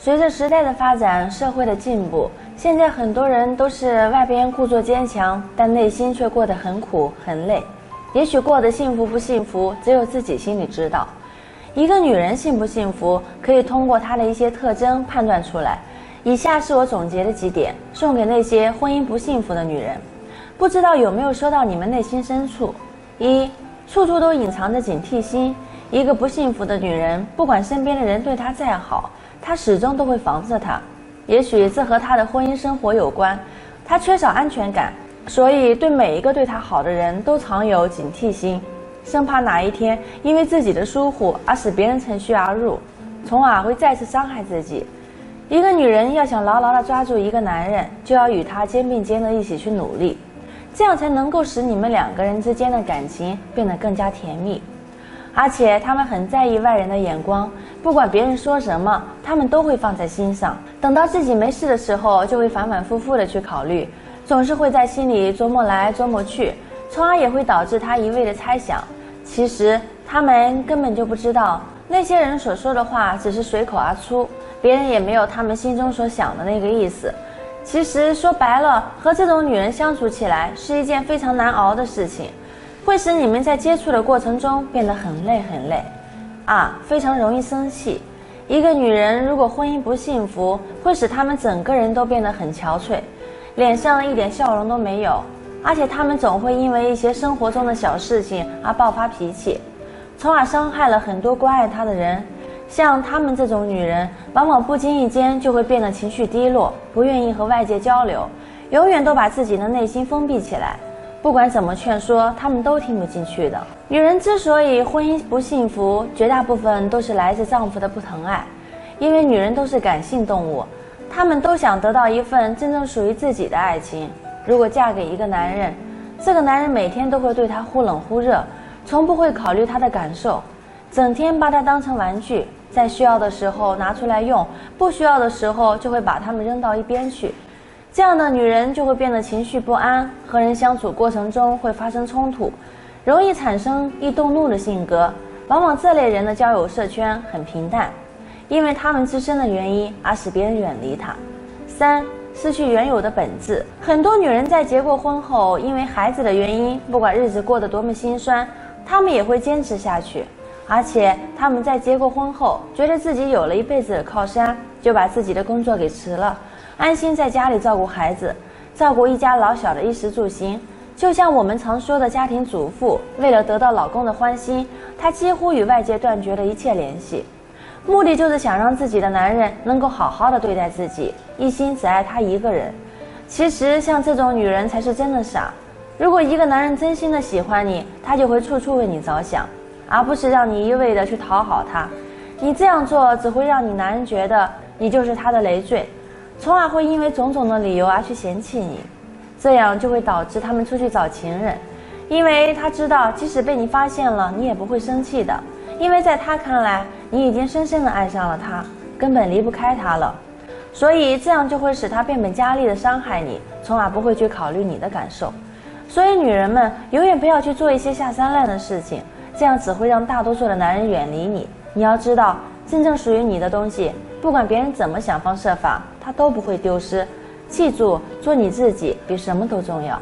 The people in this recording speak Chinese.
随着时代的发展，社会的进步，现在很多人都是外边故作坚强，但内心却过得很苦很累。也许过得幸福不幸福，只有自己心里知道。一个女人幸不幸福，可以通过她的一些特征判断出来。以下是我总结的几点，送给那些婚姻不幸福的女人。不知道有没有说到你们内心深处？一，处处都隐藏着警惕心。一个不幸福的女人，不管身边的人对她再好，他始终都会防着她。也许这和她的婚姻生活有关，她缺少安全感。所以，对每一个对她好的人都藏有警惕心，生怕哪一天因为自己的疏忽而使别人趁虚而入，从而会再次伤害自己。一个女人要想牢牢地抓住一个男人，就要与他肩并肩地一起去努力，这样才能够使你们两个人之间的感情变得更加甜蜜。而且，他们很在意外人的眼光，不管别人说什么，他们都会放在心上。等到自己没事的时候，就会反反复复地去考虑。总是会在心里琢磨来琢磨去，从而也会导致他一味的猜想。其实他们根本就不知道，那些人所说的话只是随口而出，别人也没有他们心中所想的那个意思。其实说白了，和这种女人相处起来是一件非常难熬的事情，会使你们在接触的过程中变得很累很累。二，非常容易生气。一个女人如果婚姻不幸福，会使她们整个人都变得很憔悴。脸上一点笑容都没有，而且他们总会因为一些生活中的小事情而爆发脾气，从而伤害了很多关爱她的人。像她们这种女人，往往不经意间就会变得情绪低落，不愿意和外界交流，永远都把自己的内心封闭起来。不管怎么劝说，他们都听不进去的。女人之所以婚姻不幸福，绝大部分都是来自丈夫的不疼爱，因为女人都是感性动物。她们都想得到一份真正属于自己的爱情。如果嫁给一个男人，这个男人每天都会对她忽冷忽热，从不会考虑她的感受，整天把她当成玩具，在需要的时候拿出来用，不需要的时候就会把他们扔到一边去。这样的女人就会变得情绪不安，和人相处过程中会发生冲突，容易产生易动怒的性格。往往这类人的交友社圈很平淡。因为他们自身的原因而使别人远离他。三、失去原有的本质。很多女人在结过婚后，因为孩子的原因，不管日子过得多么心酸，她们也会坚持下去。而且她们在结过婚后，觉得自己有了一辈子的靠山，就把自己的工作给辞了，安心在家里照顾孩子，照顾一家老小的衣食住行。就像我们常说的家庭主妇，为了得到老公的欢心，她几乎与外界断绝了一切联系。目的就是想让自己的男人能够好好的对待自己，一心只爱他一个人。其实像这种女人才是真的傻。如果一个男人真心的喜欢你，他就会处处为你着想，而不是让你一味的去讨好他。你这样做只会让你男人觉得你就是他的累赘，从而会因为种种的理由而去嫌弃你。这样就会导致他们出去找情人，因为他知道即使被你发现了，你也不会生气的。因为在他看来，你已经深深的爱上了他，根本离不开他了，所以这样就会使他变本加厉的伤害你，从而不会去考虑你的感受。所以，女人们永远不要去做一些下三滥的事情，这样只会让大多数的男人远离你。你要知道，真正属于你的东西，不管别人怎么想方设法，他都不会丢失。记住，做你自己比什么都重要。